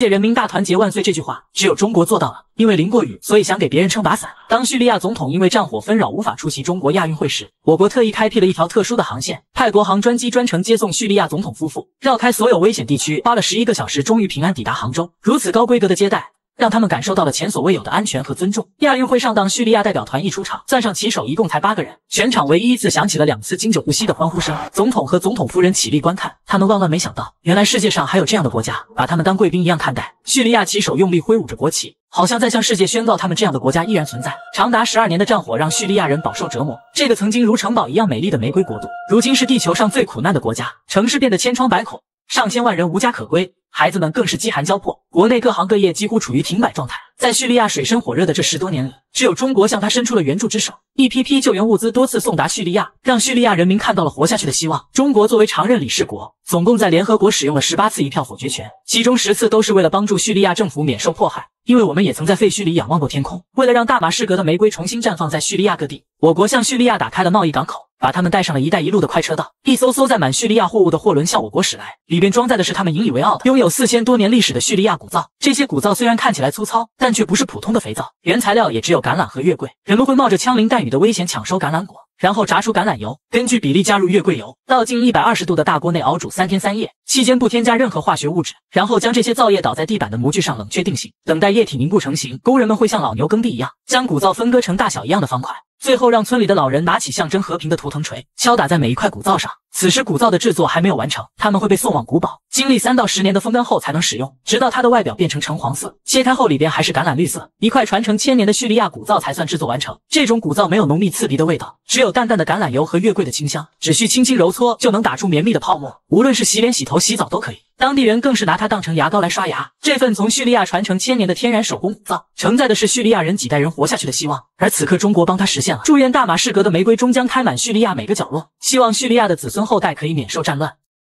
界人民大团结万岁这句话，只有中国做到了。因为淋过雨，所以想给别人撑把伞。当叙利亚总统因为战火纷扰无法出席中国亚运会时，我国特意开辟了一条特殊的航线，派国航专机专程接送叙利亚总统夫妇，绕开所有危险地区，花了十一个小时，终于平安抵达杭州。如此高规格的接待。让他们感受到了前所未有的安全和尊重。亚运会上当，叙利亚代表团一出场，算上旗手，一共才八个人。全场唯一一次响起了两次经久不息的欢呼声。总统和总统夫人起立观看，他们万万没想到，原来世界上还有这样的国家，把他们当贵宾一样看待。叙利亚旗手用力挥舞着国旗，好像在向世界宣告，他们这样的国家依然存在。长达十二年的战火让叙利亚人饱受折磨。这个曾经如城堡一样美丽的玫瑰国度，如今是地球上最苦难的国家。城市变得千疮百孔，上千万人无家可归。孩子们更是饥寒交迫，国内各行各业几乎处于停摆状态。在叙利亚水深火热的这十多年里，只有中国向他伸出了援助之手，一批批救援物资多次送达叙利亚，让叙利亚人民看到了活下去的希望。中国作为常任理事国，总共在联合国使用了十八次一票否决权，其中十次都是为了帮助叙利亚政府免受迫害。因为我们也曾在废墟里仰望过天空，为了让大马士革的玫瑰重新绽放在叙利亚各地，我国向叙利亚打开了贸易港口。把他们带上了一带一路的快车道，一艘艘载满叙利亚货物的货轮向我国驶来，里边装载的是他们引以为傲的、拥有四千多年历史的叙利亚古皂。这些古皂虽然看起来粗糙，但却不是普通的肥皂，原材料也只有橄榄和月桂。人们会冒着枪林弹雨的危险抢收橄榄果。然后炸出橄榄油，根据比例加入月桂油，倒进一百二十度的大锅内熬煮三天三夜，期间不添加任何化学物质。然后将这些皂液倒在地板的模具上冷却定型，等待液体凝固成型。工人们会像老牛耕地一样，将骨皂分割成大小一样的方块。最后让村里的老人拿起象征和平的图腾锤，敲打在每一块骨皂上。此时古皂的制作还没有完成，它们会被送往古堡，经历三到十年的风干后才能使用，直到它的外表变成橙黄色，切开后里边还是橄榄绿色。一块传承千年的叙利亚古皂才算制作完成。这种古皂没有浓密刺鼻的味道，只有淡淡的橄榄油和月桂的清香，只需轻轻揉搓就能打出绵密的泡沫，无论是洗脸、洗头、洗澡都可以。当地人更是拿它当成牙膏来刷牙。这份从叙利亚传承千年的天然手工古皂，承载的是叙利亚人几代人活下去的希望。而此刻，中国帮他实现了。祝愿大马士革的玫瑰终将开满叙利亚每个角落，希望叙利亚的子孙后代可以免受战乱。